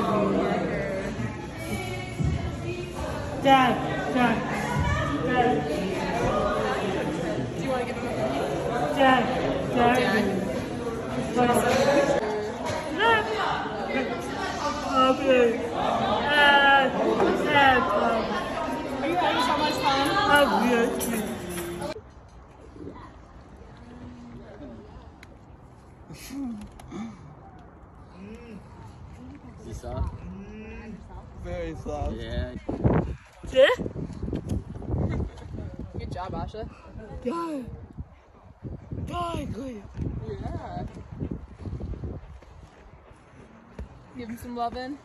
Dad, Dad, Dad. Do you want to give him a cookie? Dad, Dad. Okay. Dad, Dad, Are you having so much fun? I'm here. You saw? Very soft. Yeah. Yeah? Good job, Asha. Die. Die, Clea. Yeah. Give him some loving.